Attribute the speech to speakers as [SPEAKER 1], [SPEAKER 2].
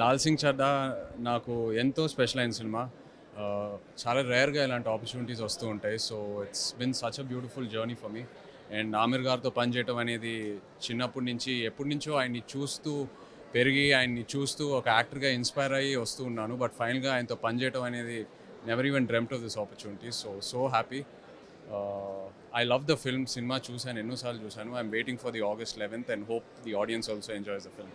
[SPEAKER 1] లాల్ సింగ్ చడ్డా నాకు ఎంతో స్పెషల్ అయిన సినిమా. చాలా రేర్గా ఇలాంటి ఆపర్చునిటీస్ వస్తూ ఉంటాయి. So it's been such a beautiful journey for me and Aamir గారితో పనిచేయటం అనేది చిన్నప్పటి నుంచి ఎప్పటి నుంచో ఆయన్ని చూస్తూ పెరిగి ఆయన్ని చూస్తూ ఒక యాక్టర్గా ఇన్స్పైర్ అయ్యి వస్తూ ఉన్నాను. బట్ ఫైనల్గా ఆయనతో పనిచేయటం అనేది never even dreamt of this opportunity so so happy I love the film cinema చూశాను ఎన్నోసార్లు చూశాను. I'm waiting for the August eleventh and hope the audience also enjoys the film